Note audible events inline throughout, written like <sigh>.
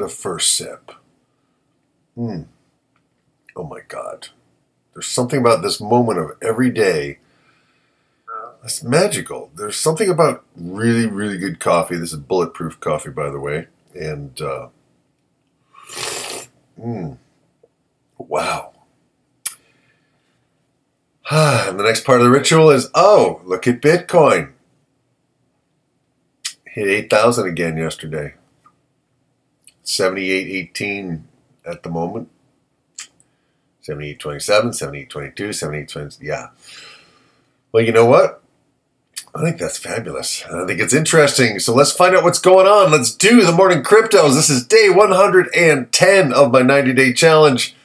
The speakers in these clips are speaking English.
the first sip. Mm. Oh my God. There's something about this moment of every day that's magical. There's something about really, really good coffee. This is bulletproof coffee, by the way. And, uh, mm, wow. <sighs> and the next part of the ritual is oh, look at Bitcoin. Hit 8,000 again yesterday. 78.18 at the moment. 78.27, 78.22, 78.20. Yeah. Well, you know what? I think that's fabulous. I think it's interesting. So let's find out what's going on. Let's do the morning cryptos. This is day 110 of my 90 day challenge.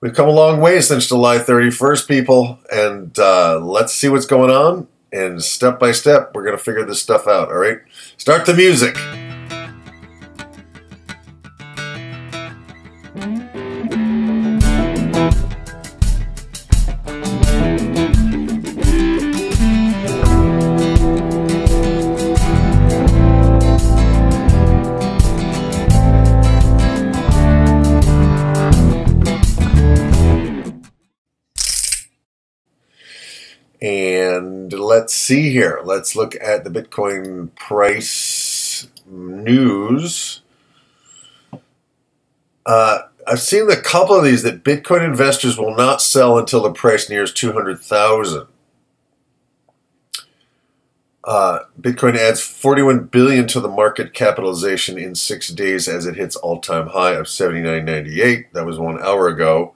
We've come a long way since July 31st, people, and uh, let's see what's going on. And step by step, we're going to figure this stuff out, all right? Start the music. And let's see here. Let's look at the Bitcoin price news. Uh, I've seen a couple of these that Bitcoin investors will not sell until the price nears 200,000. Uh, Bitcoin adds 41 billion to the market capitalization in six days as it hits all-time high of 79.98. That was one hour ago.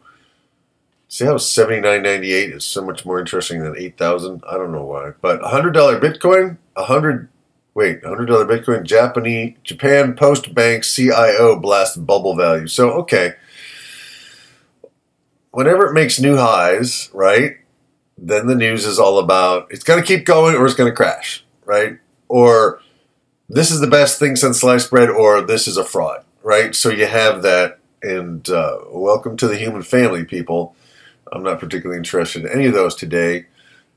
See how 79.98 is so much more interesting than 8,000? I don't know why. But $100 Bitcoin, 100 wait, $100 Bitcoin, Japanese Japan Post Bank CIO blast bubble value. So, okay. Whenever it makes new highs, right? Then the news is all about it's going to keep going or it's going to crash, right? Or this is the best thing since sliced bread or this is a fraud, right? So you have that and uh, welcome to the human family, people. I'm not particularly interested in any of those today,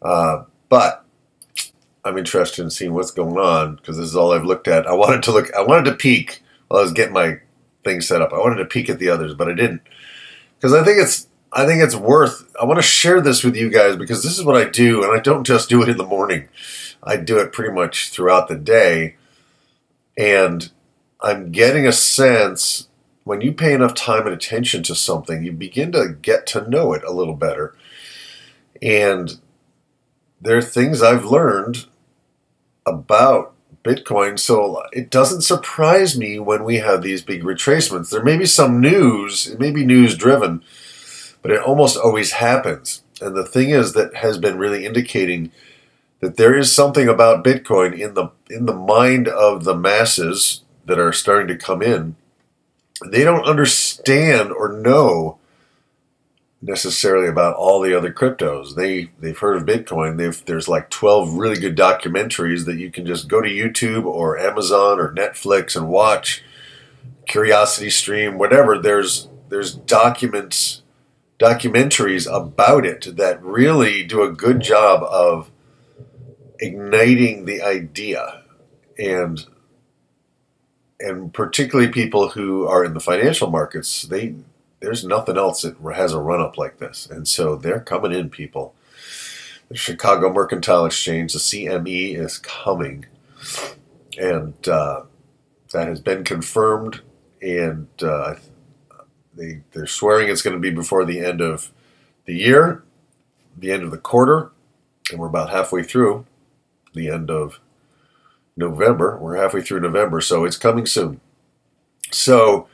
uh, but I'm interested in seeing what's going on because this is all I've looked at. I wanted to look, I wanted to peek while I was getting my thing set up. I wanted to peek at the others, but I didn't because I think it's I think it's worth. I want to share this with you guys because this is what I do, and I don't just do it in the morning. I do it pretty much throughout the day, and I'm getting a sense when you pay enough time and attention to something, you begin to get to know it a little better. And there are things I've learned about Bitcoin, so it doesn't surprise me when we have these big retracements. There may be some news, it may be news driven, but it almost always happens. And the thing is that has been really indicating that there is something about Bitcoin in the in the mind of the masses that are starting to come in they don't understand or know necessarily about all the other cryptos. They they've heard of Bitcoin. They've there's like 12 really good documentaries that you can just go to YouTube or Amazon or Netflix and watch. Curiosity Stream, whatever. There's there's documents documentaries about it that really do a good job of igniting the idea. And and particularly people who are in the financial markets, they there's nothing else that has a run up like this, and so they're coming in, people. The Chicago Mercantile Exchange, the CME, is coming, and uh, that has been confirmed, and uh, they they're swearing it's going to be before the end of the year, the end of the quarter, and we're about halfway through the end of November. We're halfway through November, so it's coming soon. So,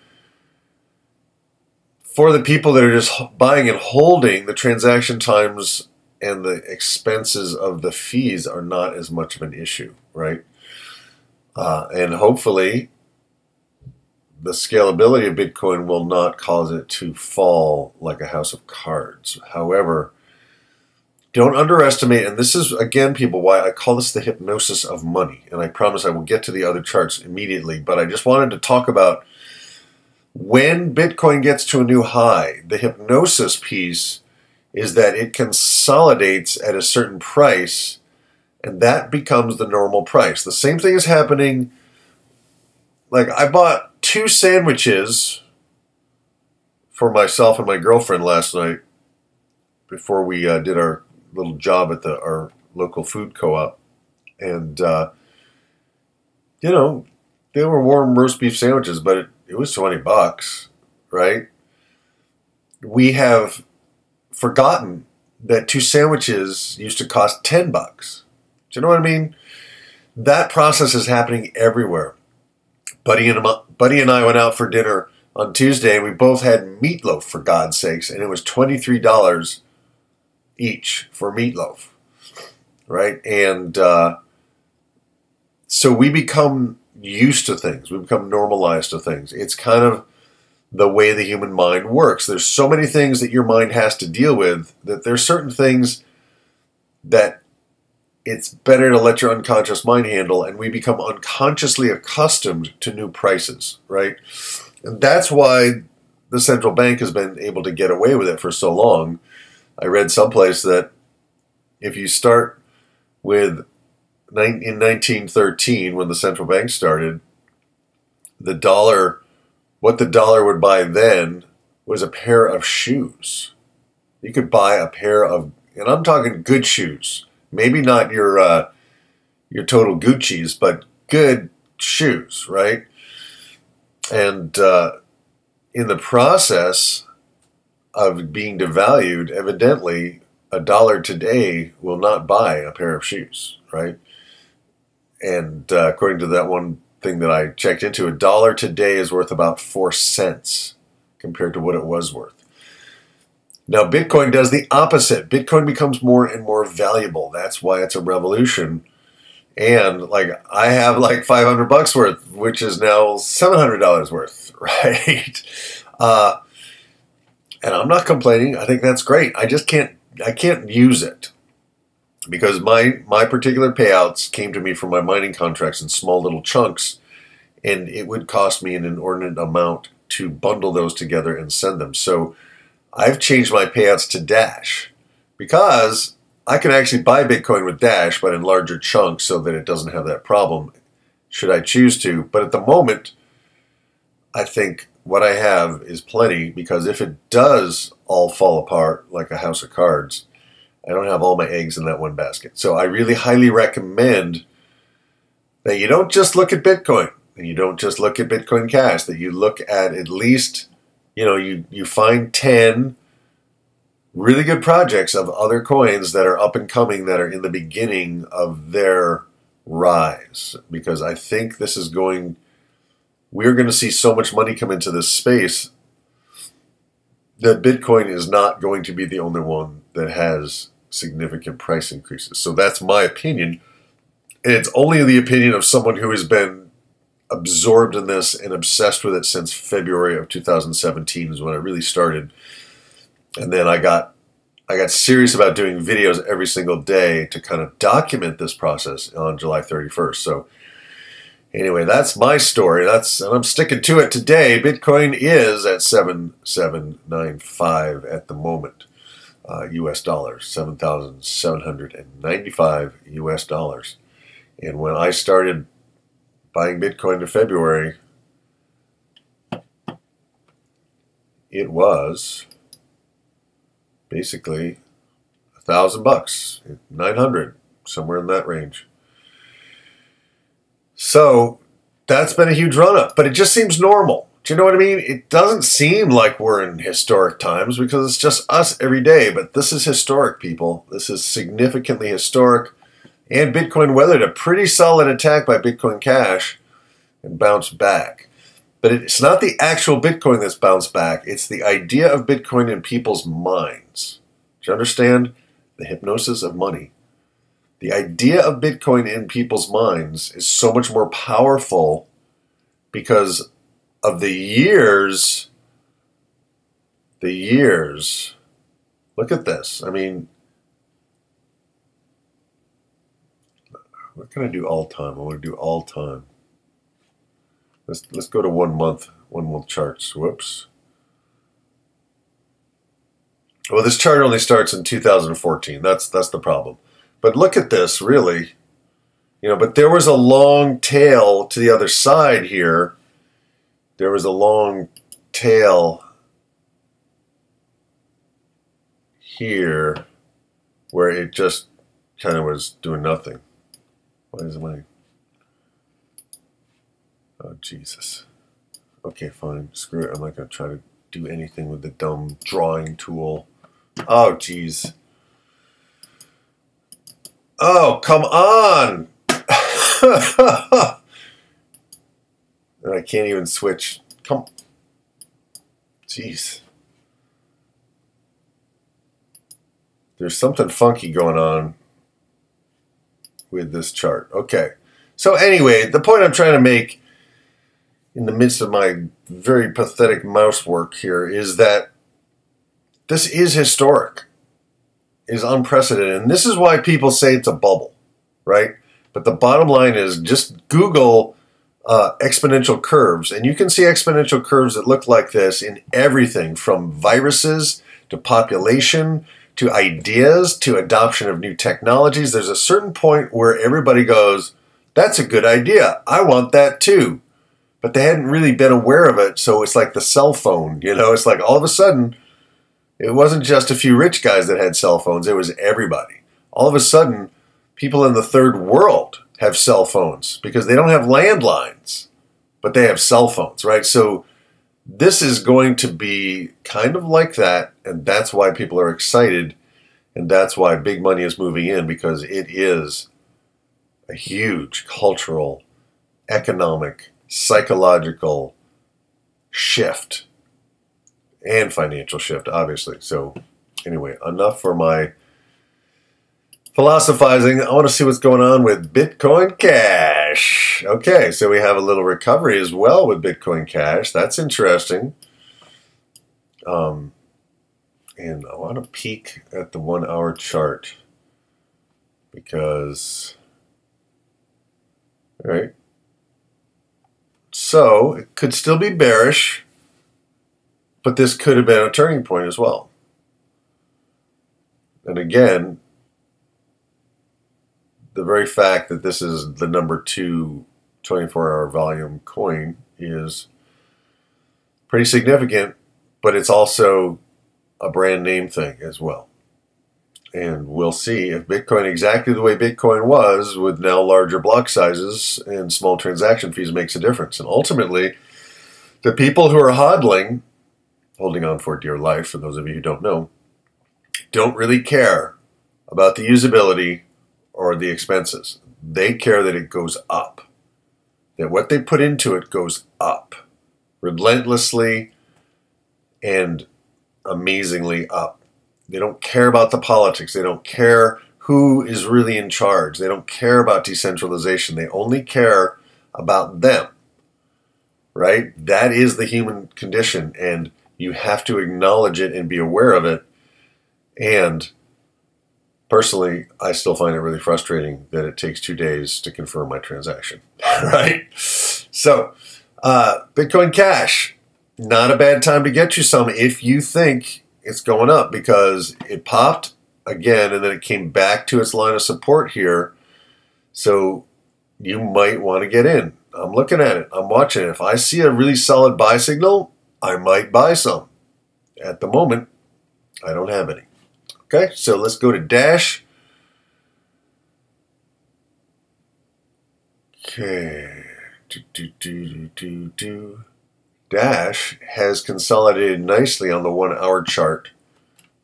for the people that are just buying and holding, the transaction times and the expenses of the fees are not as much of an issue, right? Uh, and hopefully, the scalability of Bitcoin will not cause it to fall like a house of cards. However, don't underestimate, and this is again, people, why I call this the hypnosis of money. And I promise I will get to the other charts immediately, but I just wanted to talk about when Bitcoin gets to a new high, the hypnosis piece is that it consolidates at a certain price, and that becomes the normal price. The same thing is happening. Like I bought two sandwiches for myself and my girlfriend last night before we uh, did our little job at the our local food co-op, and uh, you know they were warm roast beef sandwiches, but it, it was twenty bucks, right? We have forgotten that two sandwiches used to cost ten bucks. Do you know what I mean? That process is happening everywhere. Buddy and Buddy and I went out for dinner on Tuesday, and we both had meatloaf for God's sakes, and it was twenty three dollars each for meatloaf, right? And uh, so we become used to things. We become normalized to things. It's kind of the way the human mind works. There's so many things that your mind has to deal with that there's certain things that it's better to let your unconscious mind handle, and we become unconsciously accustomed to new prices, right? And that's why the central bank has been able to get away with it for so long. I read someplace that if you start with in 1913 when the central bank started, the dollar, what the dollar would buy then was a pair of shoes. You could buy a pair of, and I'm talking good shoes Maybe not your uh, your total Gucci's, but good shoes, right? And uh, in the process of being devalued, evidently, a dollar today will not buy a pair of shoes, right? And uh, according to that one thing that I checked into, a dollar today is worth about four cents compared to what it was worth. Now, Bitcoin does the opposite. Bitcoin becomes more and more valuable. That's why it's a revolution. And like I have like 500 bucks worth, which is now $700 worth, <laughs> right? Uh, and I'm not complaining. I think that's great. I just can't I can't use it because my my particular payouts came to me from my mining contracts in small little chunks, and it would cost me an inordinate amount to bundle those together and send them. So I've changed my payouts to Dash because I can actually buy Bitcoin with Dash, but in larger chunks so that it doesn't have that problem should I choose to. But at the moment, I think what I have is plenty because if it does all fall apart like a house of cards, I don't have all my eggs in that one basket. So I really highly recommend that you don't just look at Bitcoin and you don't just look at Bitcoin Cash, that you look at at least you know, you, you find 10 really good projects of other coins that are up and coming that are in the beginning of their rise. Because I think this is going, we're going to see so much money come into this space that Bitcoin is not going to be the only one that has significant price increases. So that's my opinion. And it's only the opinion of someone who has been absorbed in this and obsessed with it since February of 2017 is when I really started. And then I got I got serious about doing videos every single day to kind of document this process on July 31st. So anyway, that's my story. That's and I'm sticking to it today. Bitcoin is at 7795 at the moment. Uh, US dollars, 7,795 US dollars. And when I started buying Bitcoin in February, it was basically a thousand bucks, nine hundred, somewhere in that range. So that's been a huge run up, but it just seems normal. Do you know what I mean? It doesn't seem like we're in historic times because it's just us every day, but this is historic, people. This is significantly historic and Bitcoin weathered a pretty solid attack by Bitcoin Cash and bounced back. But it's not the actual Bitcoin that's bounced back, it's the idea of Bitcoin in people's minds. Do you understand? The hypnosis of money. The idea of Bitcoin in people's minds is so much more powerful because of the years. The years. Look at this. I mean, What can I do all time? I want to do all time. Let's let's go to one month, one month charts. Whoops. Well, this chart only starts in 2014. That's that's the problem. But look at this, really. You know, but there was a long tail to the other side here. there was a long tail here where it just kind of was doing nothing. Why is my. Oh, Jesus. Okay, fine. Screw it. I'm not going to try to do anything with the dumb drawing tool. Oh, jeez. Oh, come on! and <laughs> I can't even switch. Come. Jeez. There's something funky going on with this chart. Okay. So anyway, the point I'm trying to make in the midst of my very pathetic mouse work here is that this is historic, is unprecedented, and this is why people say it's a bubble, right? But the bottom line is just Google uh, exponential curves, and you can see exponential curves that look like this in everything from viruses to population to ideas to adoption of new technologies. There's a certain point where everybody goes, That's a good idea. I want that too. But they hadn't really been aware of it, so it's like the cell phone. You know, it's like all of a sudden, it wasn't just a few rich guys that had cell phones, it was everybody. All of a sudden, people in the third world have cell phones because they don't have landlines, but they have cell phones, right? So this is going to be kind of like that, and that's why people are excited, and that's why big money is moving in because it is a huge cultural, economic, psychological shift and financial shift, obviously. So, anyway, enough for my philosophizing. I want to see what's going on with Bitcoin Cash. Okay, so we have a little recovery as well with Bitcoin Cash. That's interesting. Um, and I want to peek at the one hour chart because, right? So it could still be bearish, but this could have been a turning point as well. And again, the very fact that this is the number two 24 hour volume coin is pretty significant, but it's also a brand name thing as well. And we'll see if Bitcoin, exactly the way Bitcoin was, with now larger block sizes and small transaction fees, makes a difference. And ultimately, the people who are hodling, holding on for dear life, for those of you who don't know, don't really care about the usability or the expenses. They care that it goes up, that what they put into it goes up relentlessly and amazingly up. They don't care about the politics. They don't care who is really in charge. They don't care about decentralization. They only care about them. Right? That is the human condition, and you have to acknowledge it and be aware of it. And personally, I still find it really frustrating that it takes two days to confirm my transaction. <laughs> right? So, uh, Bitcoin Cash, not a bad time to get you some if you think it's going up because it popped again and then it came back to its line of support here. So, you might want to get in. I'm looking at it, I'm watching it. If I see a really solid buy signal, I might buy some. At the moment, I don't have any. Okay, so let's go to Dash. Okay. Do, do, do, do, do, do. Dash has consolidated nicely on the one hour chart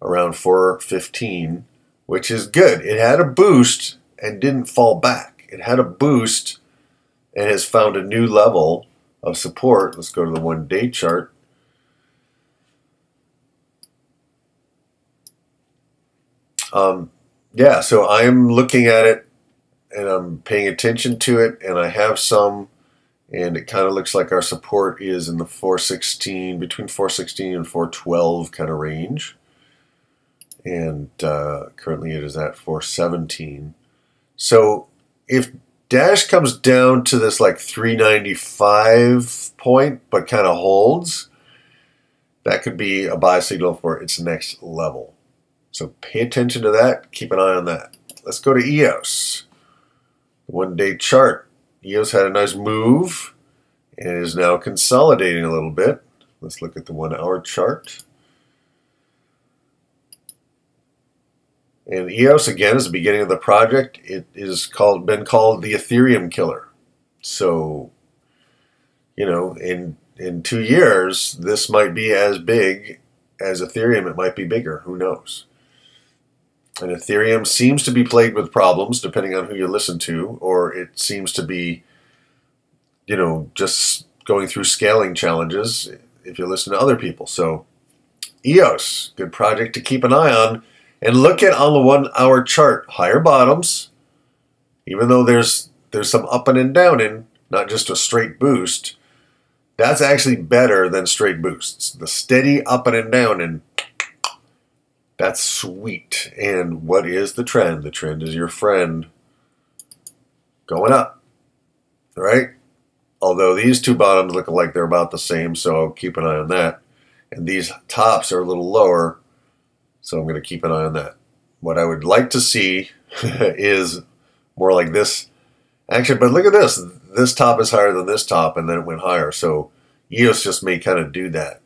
around 415, which is good. It had a boost and didn't fall back. It had a boost and has found a new level of support. Let's go to the one day chart. Um, yeah, so I'm looking at it and I'm paying attention to it, and I have some, and it kind of looks like our support is in the 416, between 416 and 412 kind of range. And uh, currently it is at 417. So if Dash comes down to this like 395 point, but kind of holds, that could be a buy signal for its next level. So pay attention to that. Keep an eye on that. Let's go to EOS. One day chart. EOS had a nice move and is now consolidating a little bit. Let's look at the one hour chart. And EOS again is the beginning of the project. It is called been called the Ethereum killer. So, you know, in in two years, this might be as big as Ethereum. It might be bigger. Who knows? And Ethereum seems to be plagued with problems, depending on who you listen to, or it seems to be, you know, just going through scaling challenges if you listen to other people. So, EOS, good project to keep an eye on. And look at on the one hour chart, higher bottoms, even though there's there's some up and down in, not just a straight boost. That's actually better than straight boosts. The steady up and down and that's sweet. And what is the trend? The trend is your friend going up. Right? Although these two bottoms look like they're about the same, so keep an eye on that. And these tops are a little lower, so I'm going to keep an eye on that. What I would like to see <laughs> is more like this. Actually, but look at this. This top is higher than this top, and then it went higher. So EOS just may kind of do that.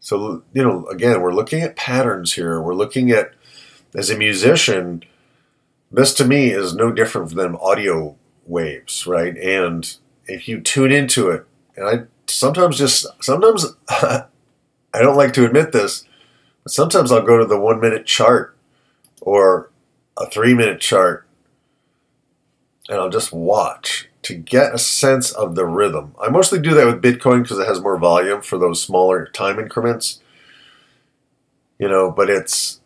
So, you know, again, we're looking at patterns here. We're looking at, as a musician, this to me is no different than audio waves, right? And if you tune into it, and I sometimes just, sometimes <laughs> I don't like to admit this, but sometimes I'll go to the one minute chart or a three minute chart and I'll just watch to get a sense of the rhythm. I mostly do that with Bitcoin because it has more volume for those smaller time increments. You know, but it's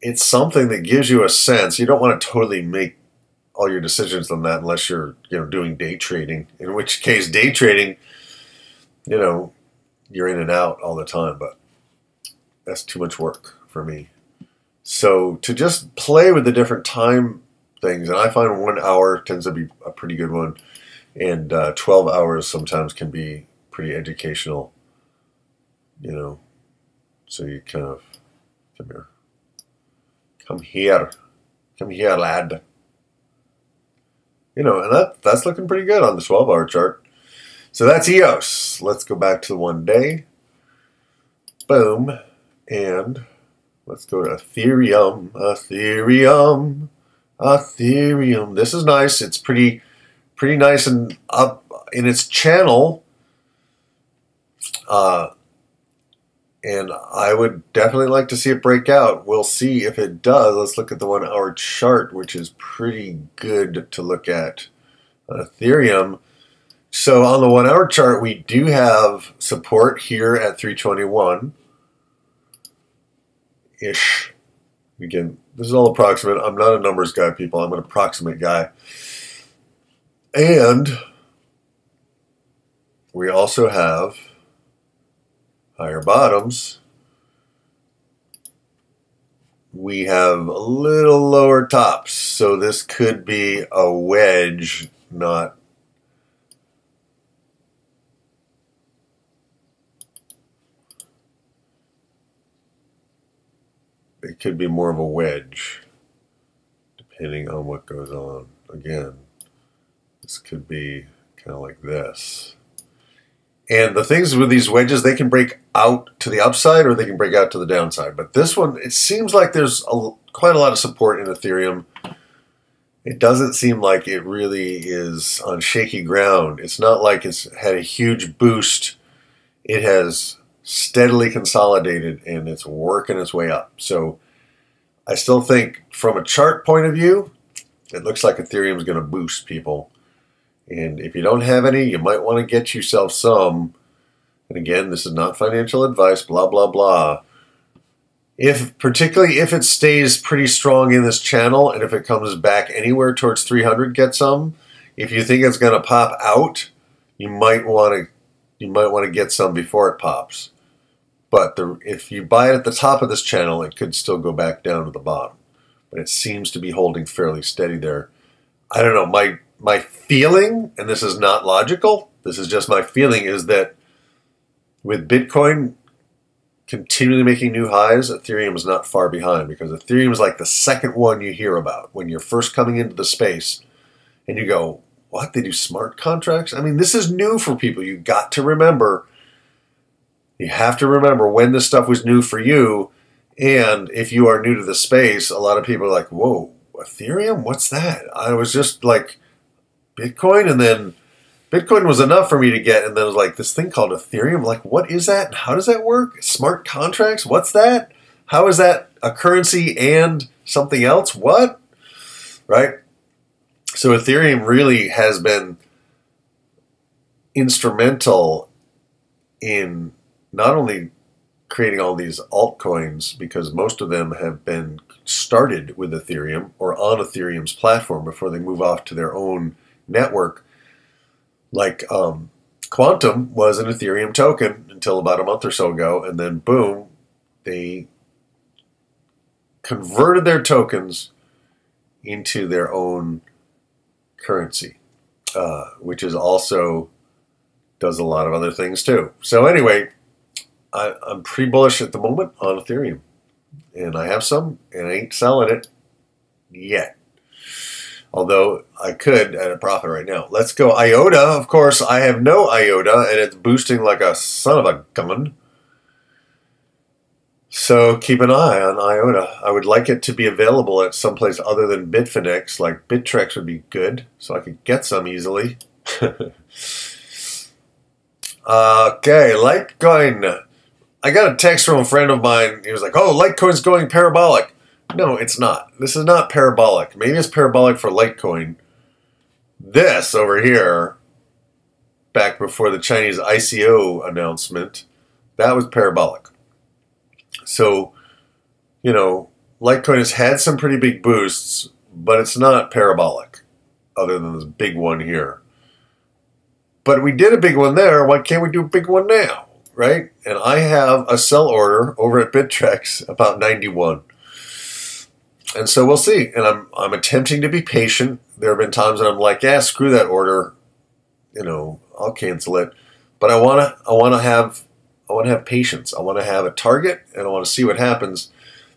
it's something that gives you a sense. You don't want to totally make all your decisions on that unless you're, you know, doing day trading. In which case day trading, you know, you're in and out all the time, but that's too much work for me. So to just play with the different time things, and I find one hour tends to be a pretty good one, and uh, 12 hours sometimes can be pretty educational, you know. So you kind of come here, come here, come here, lad. You know, and that that's looking pretty good on the 12 hour chart. So that's EOS. Let's go back to the one day. Boom. And let's go to Ethereum. Ethereum. Ethereum. This is nice. It's pretty, pretty nice and up in its channel. Uh, and I would definitely like to see it break out. We'll see if it does. Let's look at the one hour chart, which is pretty good to look at Ethereum. So on the one hour chart, we do have support here at 321 ish. Again, this is all approximate. I'm not a numbers guy, people. I'm an approximate guy. And we also have higher bottoms. We have a little lower tops. So this could be a wedge, not it could be more of a wedge, depending on what goes on. Again, this could be kind of like this. And the things with these wedges, they can break out to the upside or they can break out to the downside. But this one, it seems like there's a, quite a lot of support in Ethereum. It doesn't seem like it really is on shaky ground. It's not like it's had a huge boost. It has steadily consolidated and it's working its way up. So I still think from a chart point of view, it looks like Ethereum is going to boost people. And if you don't have any, you might want to get yourself some. And again, this is not financial advice, blah, blah, blah. If particularly if it stays pretty strong in this channel and if it comes back anywhere towards 300, get some. If you think it's going to pop out, you might want to you might want to get some before it pops. But the, if you buy it at the top of this channel, it could still go back down to the bottom. But it seems to be holding fairly steady there. I don't know. My my feeling, and this is not logical. This is just my feeling, is that with Bitcoin continually making new highs, Ethereum is not far behind because Ethereum is like the second one you hear about when you're first coming into the space, and you go, what? They do smart contracts? I mean, this is new for people. You got to remember. You have to remember when this stuff was new for you. And if you are new to the space, a lot of people are like, whoa, Ethereum? What's that? I was just like, Bitcoin, and then Bitcoin was enough for me to get, and then it was like this thing called Ethereum. Like, what is that? How does that work? Smart contracts? What's that? How is that a currency and something else? What? Right? So Ethereum really has been instrumental in not only creating all these altcoins because most of them have been started with Ethereum or on Ethereum's platform before they move off to their own network. Like um, Qtum was an Ethereum token until about a month or so ago, and then boom, they converted their tokens into their own currency, uh, which is also does a lot of other things too. So anyway, I, I'm pretty bullish at the moment on Ethereum, and I have some, and I ain't selling it yet. Although I could at a profit right now. Let's go IOTA. Of course, I have no IOTA, and it's boosting like a son of a gun. So keep an eye on IOTA. I would like it to be available at some place other than Bitfinex, like Bittrex would be good, so I could get some easily. <laughs> okay, Litecoin. I got a text from a friend of mine. He was like, "Oh, Litecoin's going parabolic." No, it's not. This is not parabolic. Maybe it's parabolic for Litecoin. This over here, back before the Chinese ICO announcement, that was parabolic. So, you know, Litecoin has had some pretty big boosts, but it's not parabolic, other than this big one here. But we did a big one there. Why can't we do a big one now? Right? And I have a sell order over at Bittrex about 91. And so we'll see. And I'm I'm attempting to be patient. There have been times that I'm like, yeah, screw that order. You know, I'll cancel it. But I wanna I wanna have I want to have patience. I want to have a target and I want to see what happens.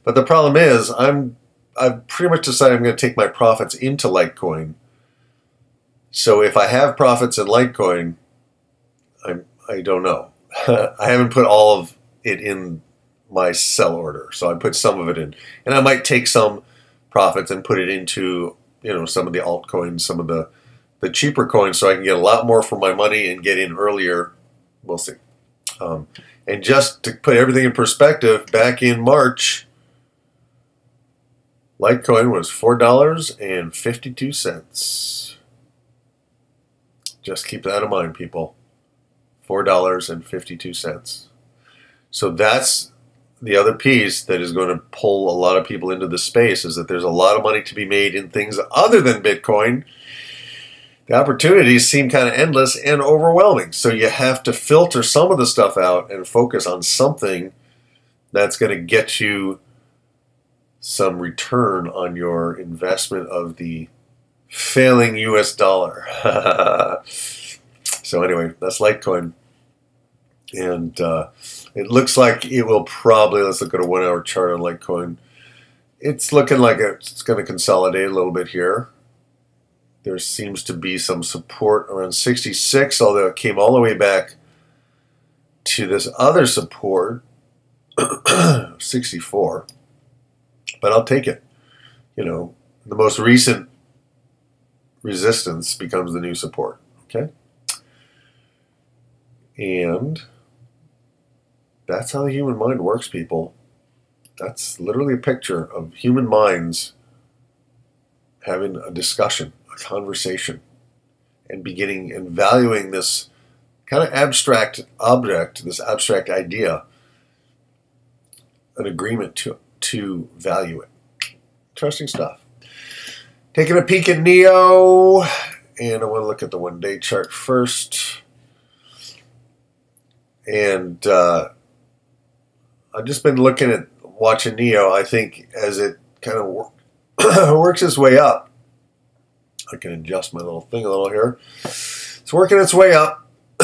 But the problem is, I'm I've pretty much decided I'm going to take my profits into Litecoin. So if I have profits in Litecoin, I'm I don't know. <laughs> I haven't put all of it in my sell order, so I put some of it in, and I might take some profits and put it into you know some of the altcoins, some of the the cheaper coins, so I can get a lot more for my money and get in earlier. We'll see. Um, and just to put everything in perspective, back in March, Litecoin was four dollars and fifty-two cents. Just keep that in mind, people. Four dollars and fifty-two cents. So that's the other piece that is going to pull a lot of people into the space is that there's a lot of money to be made in things other than Bitcoin the opportunities seem kind of endless and overwhelming. So you have to filter some of the stuff out and focus on something that's going to get you some return on your investment of the failing US dollar. <laughs> so, anyway, that's Litecoin. And uh, it looks like it will probably, let's look at a one hour chart on Litecoin. It's looking like it's going to consolidate a little bit here. There seems to be some support around 66, although it came all the way back to this other support, <clears throat> 64. But I'll take it. You know, the most recent resistance becomes the new support. Okay? And that's how the human mind works, people. That's literally a picture of human minds having a discussion a conversation and beginning and valuing this kind of abstract object, this abstract idea, an agreement to to value it. Interesting stuff. Taking a peek at Neo, and I want to look at the one day chart first. And uh, I've just been looking at watching Neo. I think as it kind of work, <coughs> works its way up, I can adjust my little thing a little here. It's working its way up, <coughs>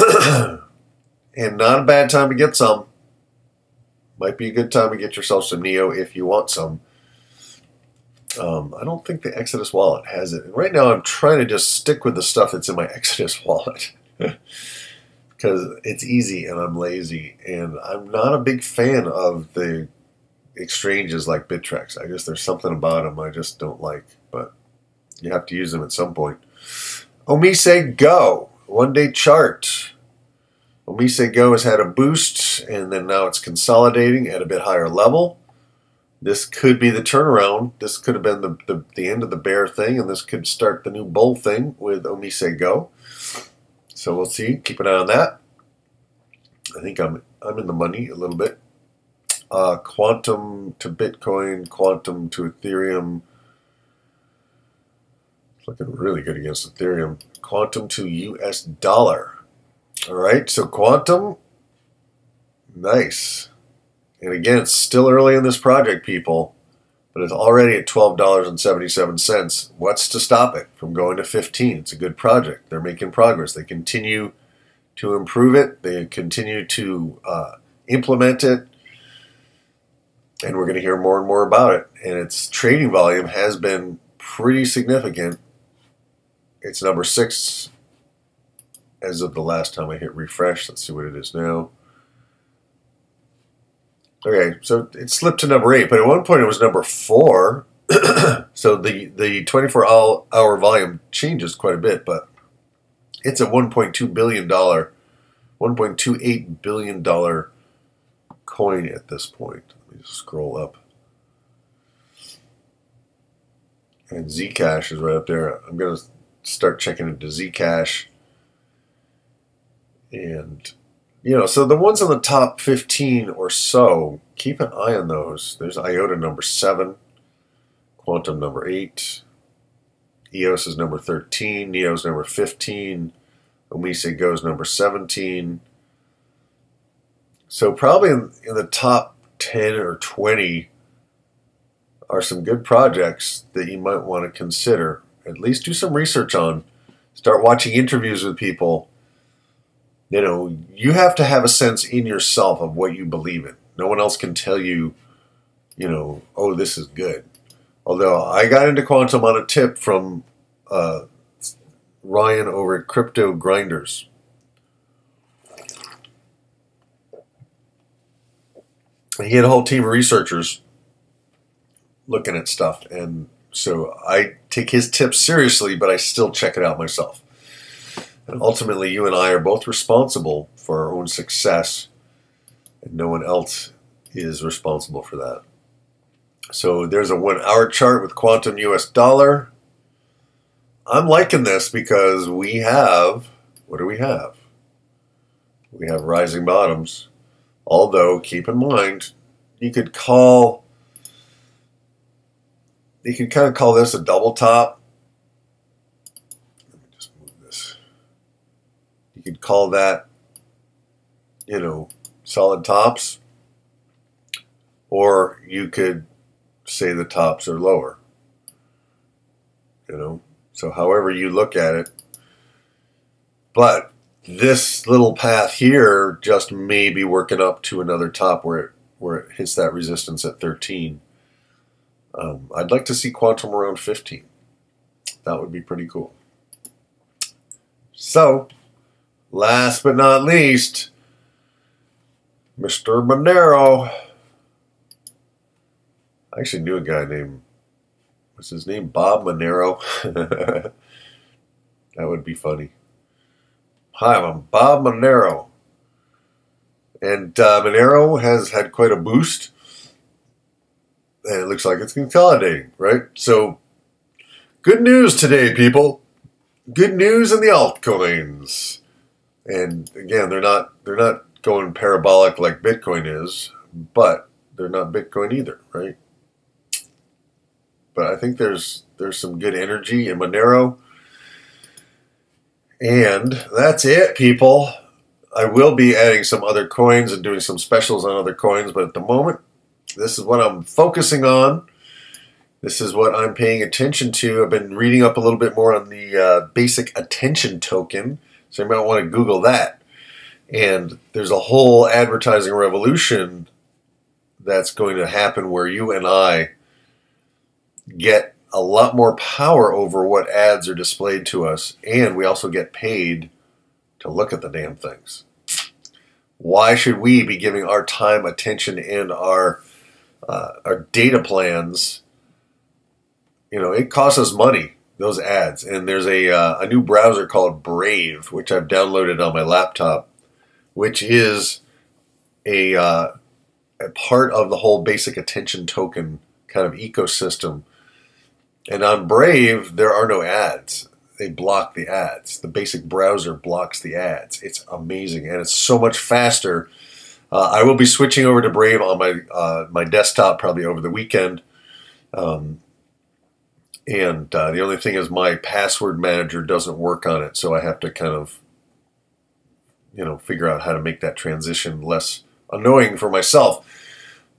and not a bad time to get some. Might be a good time to get yourself some Neo if you want some. Um, I don't think the Exodus wallet has it. Right now, I'm trying to just stick with the stuff that's in my <laughs> Exodus wallet <laughs> because it's easy and I'm lazy. And I'm not a big fan of the exchanges like Bittrex. I guess there's something about them I just don't like, but you have to use them at some point. Omise Go, one day chart. Omise Go has had a boost and then now it's consolidating at a bit higher level. This could be the turnaround. This could have been the, the, the end of the bear thing, and this could start the new bull thing with Omise Go. So we'll see. Keep an eye on that. I think I'm I'm in the money a little bit. Uh, Qtum to Bitcoin, Qtum to Ethereum. It's looking really good against Ethereum. Qtum to US dollar. All right, so Qtum, nice. And again, it's still early in this project, people, but it's already at $12.77. What's to stop it from going to 15? It's a good project. They're making progress. They continue to improve it. They continue to uh, implement it. And we're going to hear more and more about it. And its trading volume has been pretty significant. It's number six as of the last time I hit refresh. Let's see what it is now. Okay, so it slipped to number eight, but at one point it was number four. <clears throat> so the the 24 hour volume changes quite a bit, but it's a 1.2 billion dollar, 1.28 billion dollar coin at this point. Let me scroll up. And Zcash is right up there. I'm gonna start checking into Zcash. And you know, so the ones on the top 15 or so, keep an eye on those. There's IOTA number 7, Qtum number 8, EOS is number 13, NEO's number 15, Omise Go's number 17. So probably in, in the top 10 or 20 are some good projects that you might want to consider. At least do some research on. Start watching interviews with people you know, you have to have a sense in yourself of what you believe in. No one else can tell you, you know, oh, this is good. Although I got into Qtum on a tip from uh, Ryan over at Crypto Grinders. He had a whole team of researchers looking at stuff, and so I take his tips seriously, but I still check it out myself. And ultimately, you and I are both responsible for our own success, and no one else is responsible for that. So there's a one hour chart with Qtum US dollar. I'm liking this because we have, what do we have? We have rising bottoms. Although, keep in mind, you could call, you could kind of call this a double top could call that, you know, solid tops, or you could say the tops are lower. You know, so however you look at it. But this little path here just may be working up to another top where it, where it hits that resistance at 13. Um, I'd like to see Qtum around 15. That would be pretty cool. So, Last but not least, Mr. Monero. I actually knew a guy named, what's his name? Bob Monero. <laughs> that would be funny. Hi, I'm Bob Monero. And uh, Monero has had quite a boost. And it looks like it's consolidating, right? So, good news today, people. Good news in the altcoins. And again, they're not they're not going parabolic like Bitcoin is, but they're not Bitcoin either, right? But I think there's there's some good energy in Monero. And that's it, people. I will be adding some other coins and doing some specials on other coins, but at the moment, this is what I'm focusing on. This is what I'm paying attention to. I've been reading up a little bit more on the uh, basic attention token so you might want to Google that. And there's a whole advertising revolution that's going to happen where you and I get a lot more power over what ads are displayed to us, and we also get paid to look at the damn things. Why should we be giving our time, attention, and our uh, our data plans? You know, it costs us money those ads. And there's a uh, a new browser called Brave, which I've downloaded on my laptop, which is a uh, a part of the whole basic attention token kind of ecosystem. And on Brave, there are no ads. They block the ads. The basic browser blocks the ads. It's amazing, and it's so much faster. Uh, I will be switching over to Brave on my uh, my desktop probably over the weekend. Um, and uh, the only thing is my password manager doesn't work on it, so I have to kind of, you know, figure out how to make that transition less annoying for myself.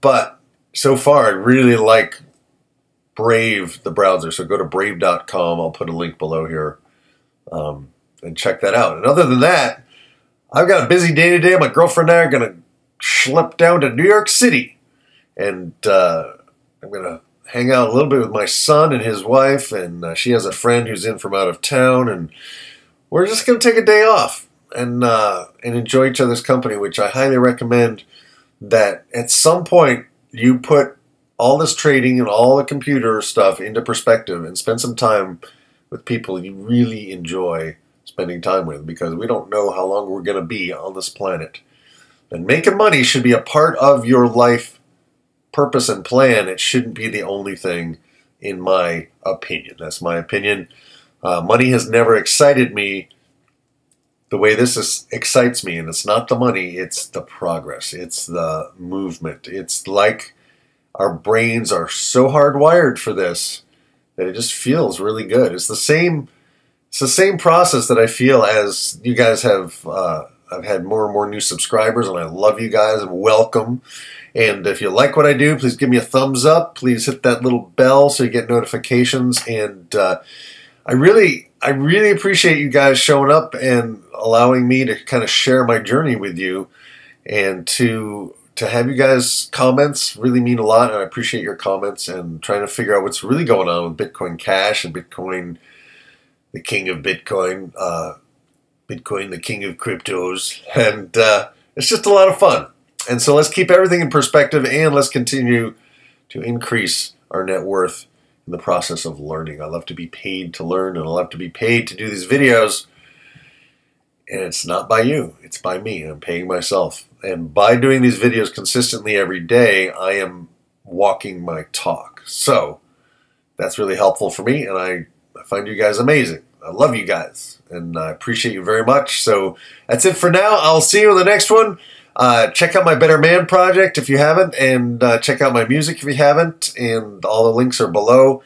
But so far, I really like Brave, the browser. So go to brave.com. I'll put a link below here um, and check that out. And other than that, I've got a busy day today. My girlfriend and I are going to schlep down to New York City. And uh, I'm going to hang out a little bit with my son and his wife. And uh, she has a friend who's in from out of town. And we're just going to take a day off and, uh, and enjoy each other's company, which I highly recommend that at some point you put all this trading and all the computer stuff into perspective and spend some time with people you really enjoy spending time with because we don't know how long we're going to be on this planet. And making money should be a part of your life purpose and plan. It shouldn't be the only thing, in my opinion. That's my opinion. Uh, money has never excited me the way this is, excites me, and it's not the money, it's the progress, it's the movement. It's like our brains are so hardwired for this that it just feels really good. It's the same. It's the same process that I feel as you guys have. Uh, I've had more and more new subscribers, and I love you guys and welcome. And if you like what I do, please give me a thumbs up. Please hit that little bell so you get notifications. And uh, I really, I really appreciate you guys showing up and allowing me to kind of share my journey with you and to to have you guys comments really mean a lot, and I appreciate your comments and trying to figure out what's really going on with Bitcoin Cash and Bitcoin, the king of Bitcoin, uh, Bitcoin, the king of cryptos, and uh, it's just a lot of fun. And so let's keep everything in perspective, and let's continue to increase our net worth in the process of learning. I love to be paid to learn, and I love to be paid to do these videos. And it's not by you, it's by me. I'm paying myself. And by doing these videos consistently every day, I am walking my talk. So that's really helpful for me, and I, I find you guys amazing. I love you guys, and I appreciate you very much. So that's it for now. I'll see you in the next one. Uh, check out my Better Man project if you haven't, and uh, check out my music if you haven't. And all the links are below.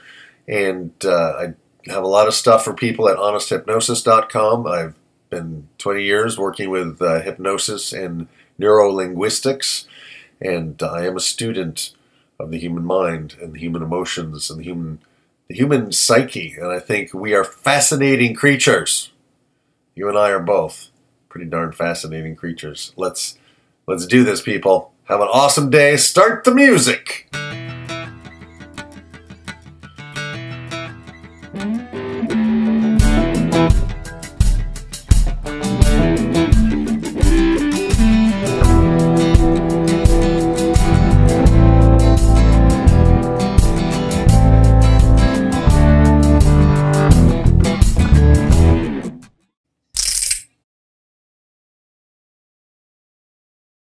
And uh, I have a lot of stuff for people at honesthypnosis.com. I've been 20 years working with uh, hypnosis and neurolinguistics, and I am a student of the human mind and the human emotions and the human the human psyche. And I think we are fascinating creatures. You and I are both pretty darn fascinating creatures. Let's let's do this, people. Have an awesome day. Start the music.